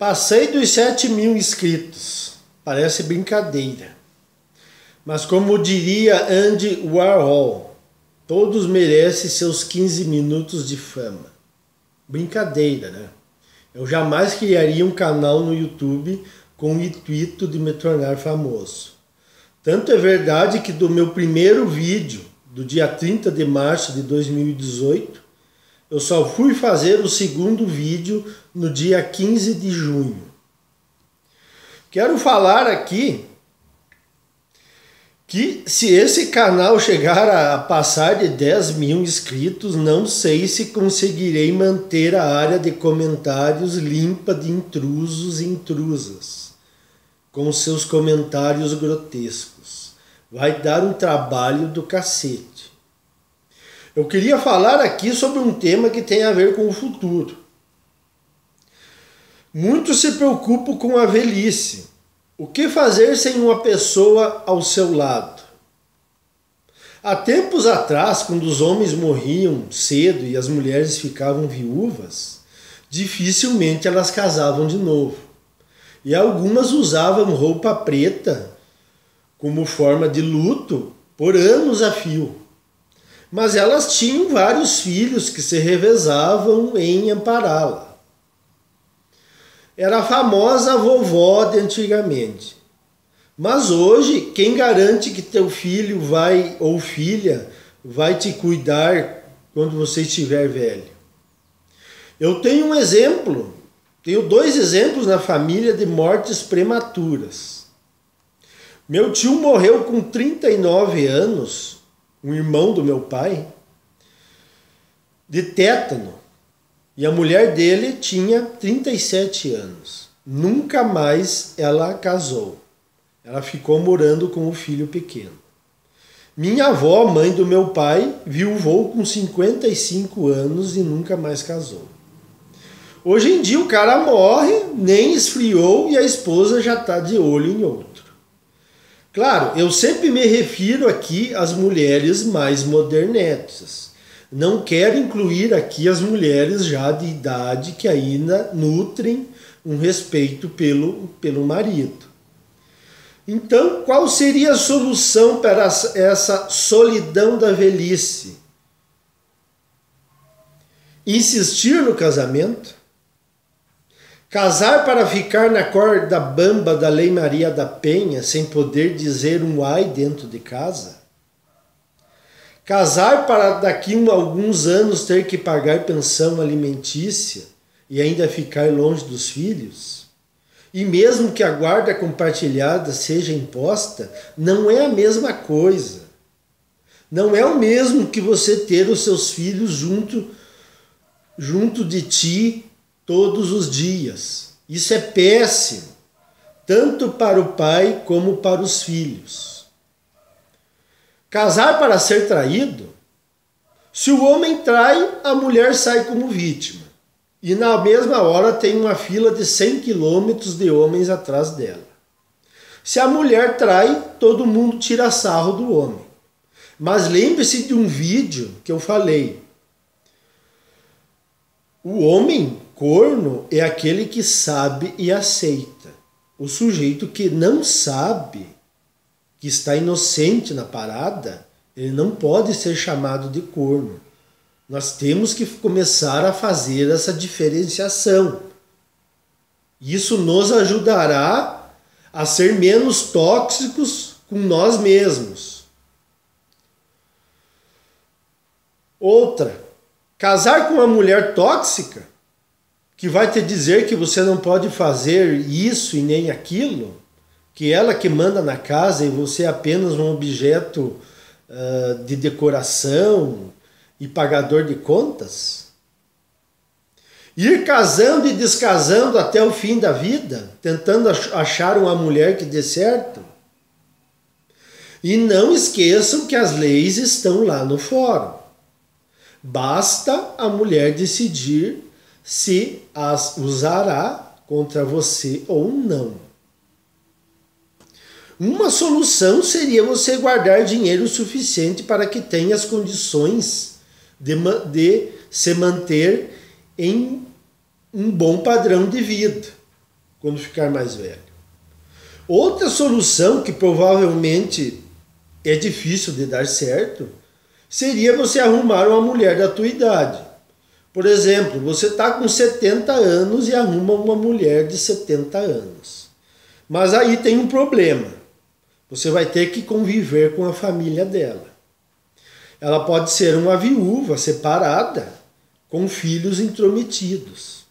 Passei dos 7 mil inscritos. Parece brincadeira. Mas como diria Andy Warhol, todos merecem seus 15 minutos de fama. Brincadeira, né? Eu jamais criaria um canal no YouTube com o intuito de me tornar famoso. Tanto é verdade que do meu primeiro vídeo, do dia 30 de março de 2018, eu só fui fazer o segundo vídeo no dia 15 de junho. Quero falar aqui que se esse canal chegar a passar de 10 mil inscritos, não sei se conseguirei manter a área de comentários limpa de intrusos e intrusas, com seus comentários grotescos. Vai dar um trabalho do cacete. Eu queria falar aqui sobre um tema que tem a ver com o futuro. Muitos se preocupam com a velhice o que fazer sem uma pessoa ao seu lado? Há tempos atrás, quando os homens morriam cedo e as mulheres ficavam viúvas, dificilmente elas casavam de novo. E algumas usavam roupa preta como forma de luto por anos a fio. Mas elas tinham vários filhos que se revezavam em ampará-la era a famosa vovó de antigamente. Mas hoje, quem garante que teu filho vai ou filha vai te cuidar quando você estiver velho? Eu tenho um exemplo, tenho dois exemplos na família de mortes prematuras. Meu tio morreu com 39 anos, um irmão do meu pai, de tétano. E a mulher dele tinha 37 anos. Nunca mais ela casou. Ela ficou morando com o filho pequeno. Minha avó, mãe do meu pai, viuvou com 55 anos e nunca mais casou. Hoje em dia o cara morre, nem esfriou e a esposa já está de olho em outro. Claro, eu sempre me refiro aqui às mulheres mais modernetas não quero incluir aqui as mulheres já de idade que ainda nutrem um respeito pelo, pelo marido. Então, qual seria a solução para essa solidão da velhice? Insistir no casamento? Casar para ficar na corda bamba da Lei Maria da Penha sem poder dizer um ai dentro de casa? Casar para daqui a alguns anos ter que pagar pensão alimentícia e ainda ficar longe dos filhos? E mesmo que a guarda compartilhada seja imposta, não é a mesma coisa. Não é o mesmo que você ter os seus filhos junto, junto de ti todos os dias. Isso é péssimo, tanto para o pai como para os filhos. Casar para ser traído? Se o homem trai, a mulher sai como vítima. E na mesma hora tem uma fila de 100 quilômetros de homens atrás dela. Se a mulher trai, todo mundo tira sarro do homem. Mas lembre-se de um vídeo que eu falei. O homem corno é aquele que sabe e aceita. O sujeito que não sabe que está inocente na parada, ele não pode ser chamado de corno. Nós temos que começar a fazer essa diferenciação. Isso nos ajudará a ser menos tóxicos com nós mesmos. Outra, casar com uma mulher tóxica que vai te dizer que você não pode fazer isso e nem aquilo, que ela que manda na casa e você é apenas um objeto uh, de decoração e pagador de contas? Ir casando e descasando até o fim da vida, tentando achar uma mulher que dê certo? E não esqueçam que as leis estão lá no fórum. Basta a mulher decidir se as usará contra você ou não. Uma solução seria você guardar dinheiro suficiente para que tenha as condições de, de se manter em um bom padrão de vida. quando ficar mais velho. Outra solução que provavelmente é difícil de dar certo seria você arrumar uma mulher da tua idade. Por exemplo, você está com 70 anos e arruma uma mulher de 70 anos. Mas aí tem um problema. Você vai ter que conviver com a família dela. Ela pode ser uma viúva separada, com filhos intrometidos.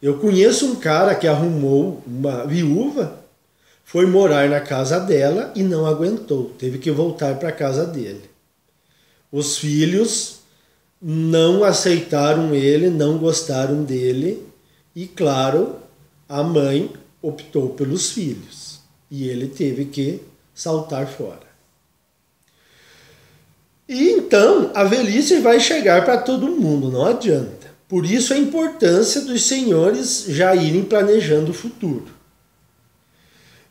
Eu conheço um cara que arrumou uma viúva foi morar na casa dela e não aguentou, teve que voltar para a casa dele. Os filhos não aceitaram ele, não gostaram dele e, claro, a mãe optou pelos filhos e ele teve que saltar fora. E então a velhice vai chegar para todo mundo, não adianta. Por isso a importância dos senhores já irem planejando o futuro.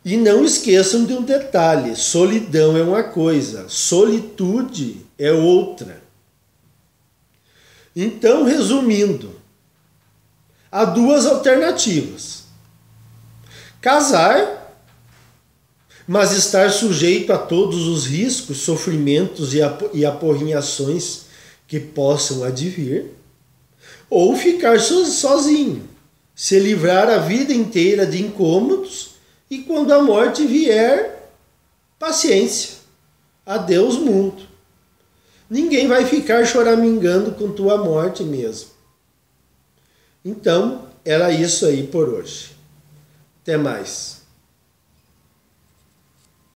E não esqueçam de um detalhe: solidão é uma coisa, solitude é outra. Então, resumindo, há duas alternativas: casar, mas estar sujeito a todos os riscos, sofrimentos e aporrinhações que possam advir, ou ficar sozinho, se livrar a vida inteira de incômodos e quando a morte vier, paciência. Adeus, mundo. Ninguém vai ficar choramingando com tua morte mesmo. Então, era isso aí por hoje. Até mais.